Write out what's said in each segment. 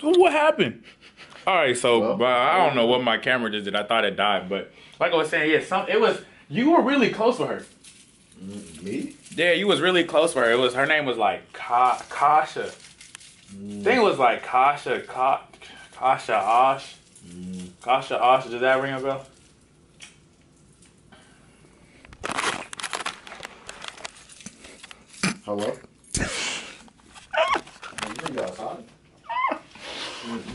What happened? All right, so Well, but I don't know what my camera just did. I thought it died, but like I was saying, yeah, some it was. You were really close with her. Me? Yeah, you was really close with her. It was her name was like Ka, Kasha. Mm. I think it was like Kasha, Ka, Kasha Osh. Mm. Kasha Osh. Does that ring a bell? Hello?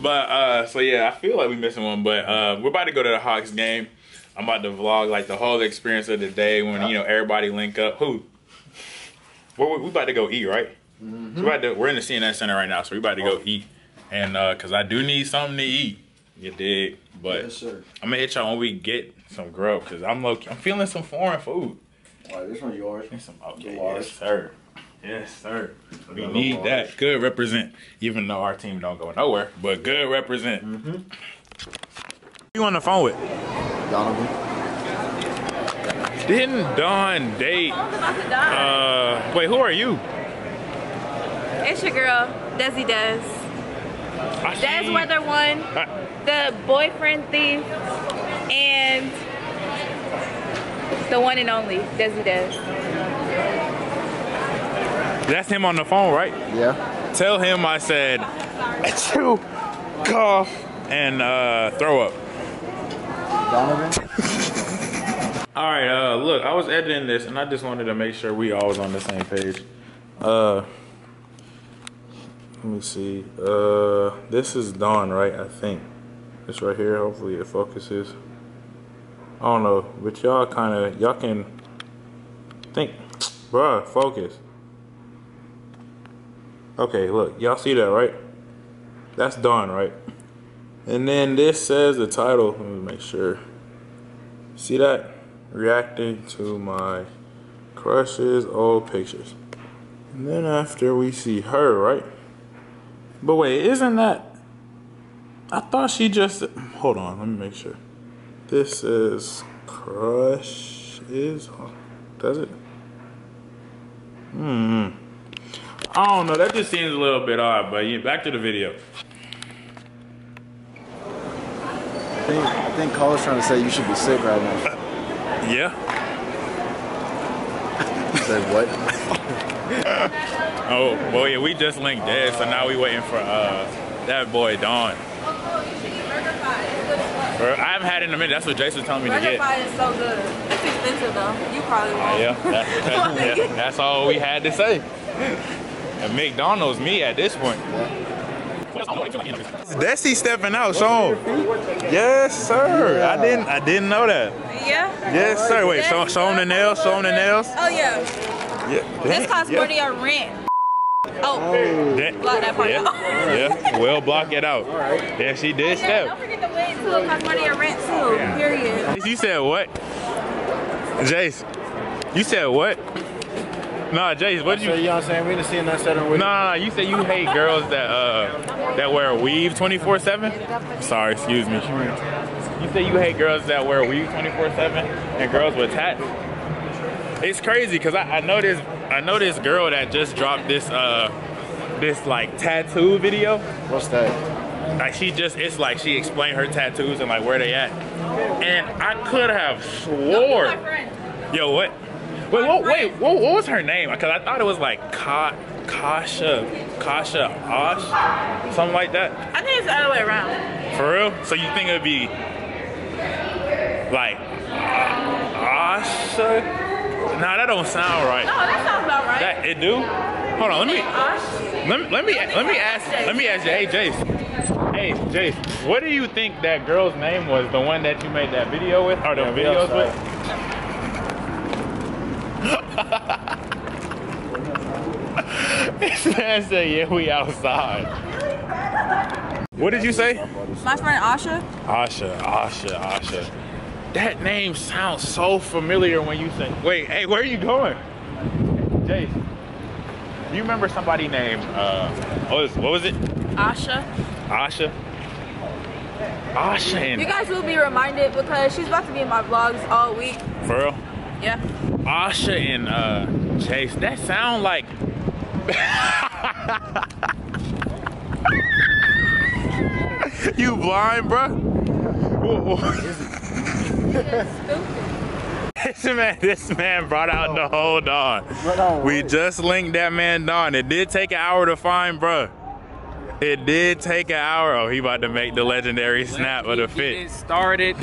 But uh, so yeah, I feel like we missing one. But uh, we're about to go to the Hawks game. I'm about to vlog like the whole experience of the day when you know everybody link up. Who? We're, we about to go eat, right? So we're, about to, we're in the CNN Center right now, so we about to go eat. And uh, cause I do need something to eat. You dig? But Yes. I'm gonna hit y'all when we get some grub, cause I'm low. I'm feeling some foreign food. Alright, this one yours. Need some okay, yes sir, yes sir. We need large. that. Good represent, even though our team don't go nowhere, but good represent. Mm-hmm. You on the phone with? Donovan. Didn't Dawn date? Phone's about to die. Uh, wait, who are you? it's your girl, Desi Des. I Des see- Weather One, Uh, the boyfriend thief, and the one and only Desi Des. That's him on the phone, right? Yeah. Tell him I said, achoo, cough, and uh, throw up. Donovan? All right, uh, look, I was editing this, and I just wanted to make sure we all was on the same page. Uh, let me see. Uh, this is Dawn, right? I think it's right here. Hopefully, it focuses. I don't know, but y'all kind of y'all can think, bruh, focus. Okay, look, y'all see that, right? That's Dawn, right? And then this says the title. Let me make sure. See that? Reacting to my crushes, old pictures. And then after we see her, right? But wait, isn't that? I thought she just. Hold on, let me make sure. This is crushes. Does it? Hmm. I don't know. That just seems a little bit odd. But yeah, back to the video. I think, I think Cole's trying to say you should be sick right now. Yeah. Say what? Oh, well, yeah, we just linked dead, so now we waiting for uh that boy Dawn. I haven't had it in a minute. That's what Jason telling me to Burger get. Pie is so good. It's expensive though. You probably won't. Yeah, that- that- yeah, that's all we had to say. And McDonald's me at this point. Desi stepping out, show him. Yes, sir. I didn't. I didn't know that. Yeah? Yes, sir. Wait, show, show him the nails. Show him the nails. Oh yeah. Yeah. This costs yeah. more than your rent. Oh. oh, That- block that part yeah. out. yeah. Well, block it out. Yeah, she did Yeah, step. don't forget the wing too. It costs more than rent too. Period. You said what? Jace, you said what? Nah, Jace, what did So you? you know what I'm saying? We done seen that center with Nah, nah, you said you hate girls that uh that wear weave 24/7. Sorry, excuse me. You say you hate girls that wear weave 24/7 and girls with tats. It's crazy because I, I know this I know this girl that just dropped this uh this like tattoo video. What's that? Like she just it's like she explained her tattoos and like where they at. And I could have swore. Yo, what? Wait, what, wait, what, what was her name? Because I thought it was like Ka, Kasha, Kasha Osh, something like that. I think it's the other way around. For real? So you think it'd be like Asha? Nah, that don't sound right. No, that sounds about right. That it do? Hold on, let me let me let me let me ask let me ask you. Hey, Jace. Hey, Jace. What do you think that girl's name was? The one that you made that video with, or the Yeah, videos with? man said, "Yeah, we outside." What did you say? My friend Asha. Asha, Asha, Asha. That name sounds so familiar when you say. Wait, hey, where are you going? Jace, do you remember somebody named uh, what was, what was it? Asha. Asha. Asha and You guys will be reminded because she's about to be in my vlogs all week. for real. Yeah. Asha and uh, Chase. That sound like. You blind, bruh? this man, this man brought out the whole dog. We just linked that man Don. It did take an hour to find, bruh. It did take an hour. Oh, he about to make the legendary snap of the Get fit. it started.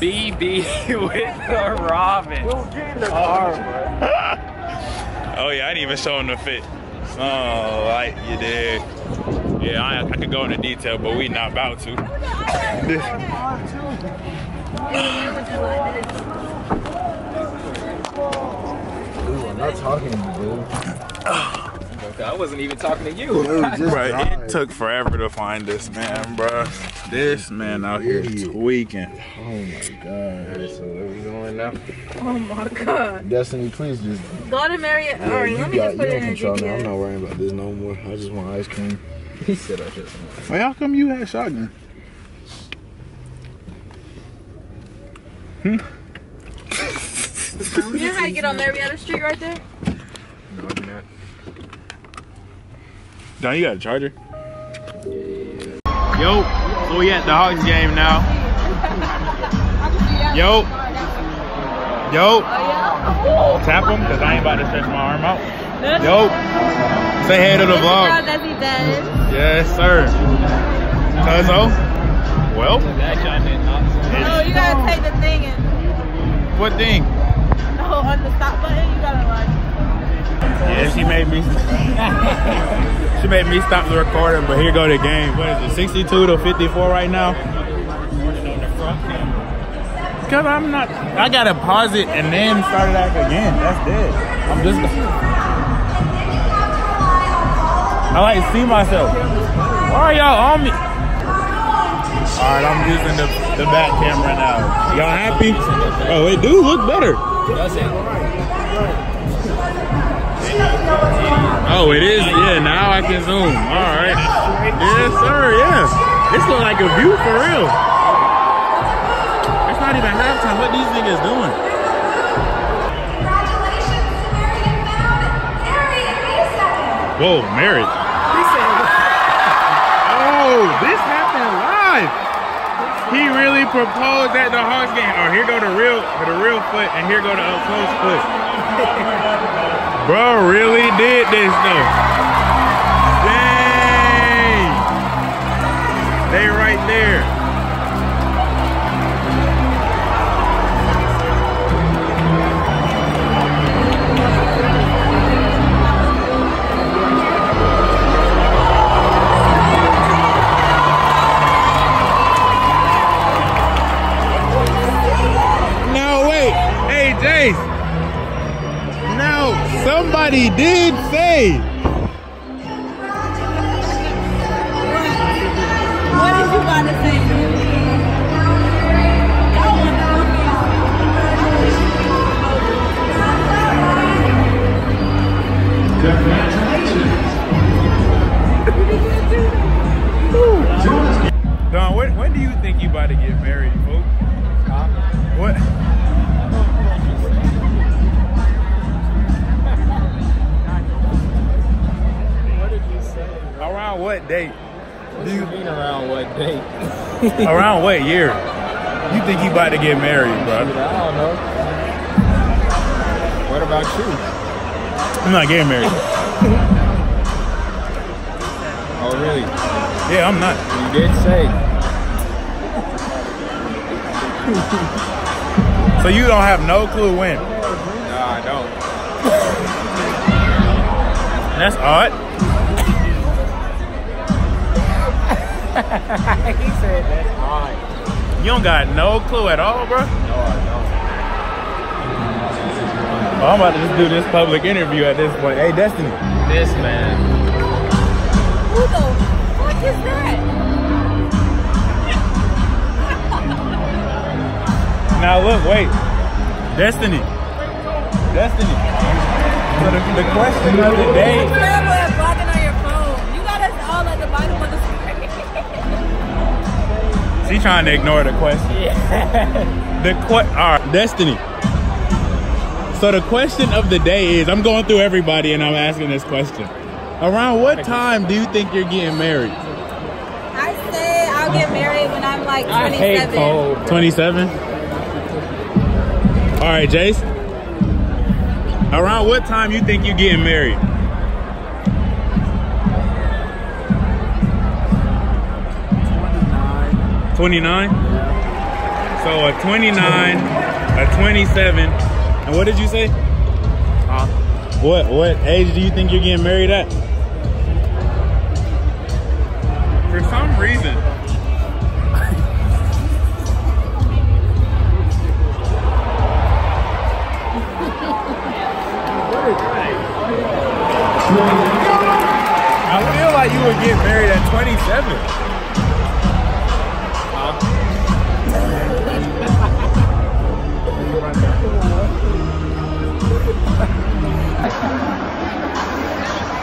BB with the Robin. Oh yeah, I didn't even show him the fit. Oh, like you did. Yeah, I, I could go into detail, but we not about to. Dude, I'm not talking to you, dude. Oh, I wasn't even talking to you. Dude, just Right, it took forever to find this man, bro. This man out here tweaking. Oh my god. So where we going now? Oh my god. Destiny, please just. Go to Marriott. Yeah, Alright, let me got, just put you it in in control now. I'm not worrying about this no more. I just want ice cream. he said I just. Wait, how come you had shotgun? Hmm. you know how to get on Marietta Street right there? No, you're not. Don, you got a charger? Yo, so we at the Hawks game now. Yo. Yo. Tap him, because I ain't about to stretch my arm out. Yo. Say hey to the vlog. That's. Yes, sir. Cuzzo. Well, Actually, I did not. Oh, you gotta take the thing and what thing? no, on the stop button, you gotta like. Yeah, she made me. she made me stop the recording, but here go the game. What is it? 62 to 54 right now. Cause I'm not. I gotta pause it and then start it back again. That's dead. I'm just. I like to see myself. Why are y'all on me? All right, I'm using the, the back camera now. Y'all happy? Oh, it do look better. Does it? Oh, it is. Yeah, now I can zoom. All right. Yes, sir. Yeah. This look like a view for real. It's not even halftime. What these niggas doing? Whoa, married. Oh, this happened live. He really proposed at the Hawks game. Oh, here go the real, the real foot, and here go the up close foot. Bro, really did this though. Dang. They right there. Don, when, when do you think you about to get married, folks? What? What did you say? Around what date? What do you mean around what date? Around what year? You think you about to get married, bro? I don't know. What about you? I'm not getting married. Oh, really? Yeah, I'm not. You did say. So you don't have no clue when? No, I don't. That's odd. He said that's odd. You don't got no clue at all, bro. No, I Oh, I'm about to just do this public interview at this point. Hey, Destiny. This man. Who the fuck is that? Now look, wait. Destiny. Destiny. So the, the question of the day. She trying to ignore the question. The que- all right, Destiny. So the question of the day is, I'm going through everybody and I'm asking this question. Around what time do you think you're getting married? I say I'll get married when I'm like I hate 27. cold. 27? All right, Jace. Around what time you think you're getting married? Twenty-nine. So a twenty-nine, a twenty-seven, and what did you say? Huh? What what age do you think you're getting married at? For some reason. I feel like you would get married at 27.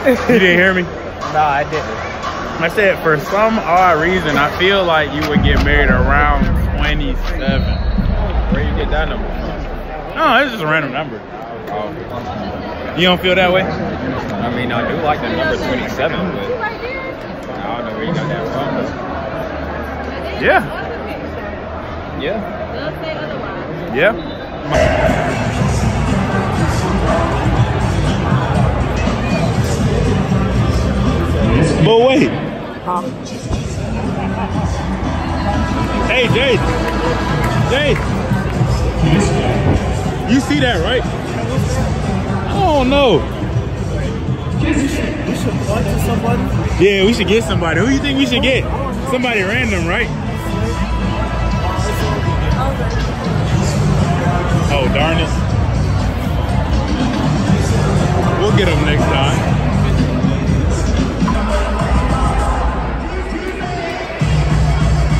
You didn't hear me? No, I didn't. I said for some odd reason, I feel like you would get married around 27. Where you get that number from? No, it's just a random number. Oh. You don't feel that way? I mean, I do like the number 27, but I don't know where you got that from. Yeah. Yeah. Yeah. But wait. Hey, Jay. Jay. You see that, right? Oh no. Yeah, we should get somebody. Who do you think we should get? Somebody random, right? Oh, darn it. We'll get them next time.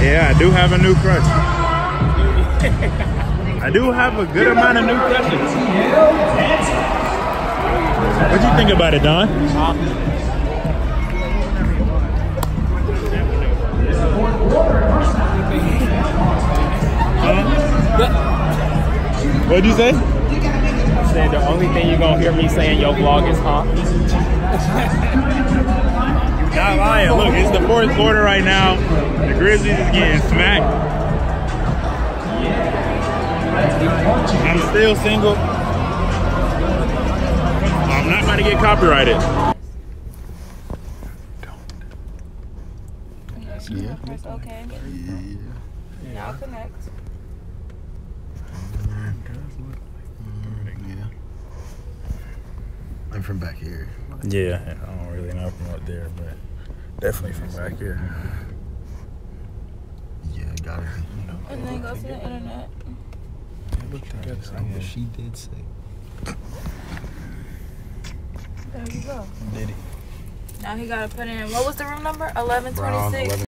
Yeah, I do have a new crush. I do have a good amount of new crushes. What do you think about it, Don? What'd you say? Said the only thing you're gonna hear me saying your vlog is huh? Not lying. Look, it's the fourth quarter right now. The Grizzlies is getting smacked. I'm still single. I'm not about to get copyrighted. Yeah. Press okay. Now connect. I'm from back here. Yeah, I don't really know from up there, but definitely from back here. Yeah, got it. And then go to the internet. Yeah, she did say. There you go. Did he? Now he gotta put in what was the room number? Eleven twenty Round six.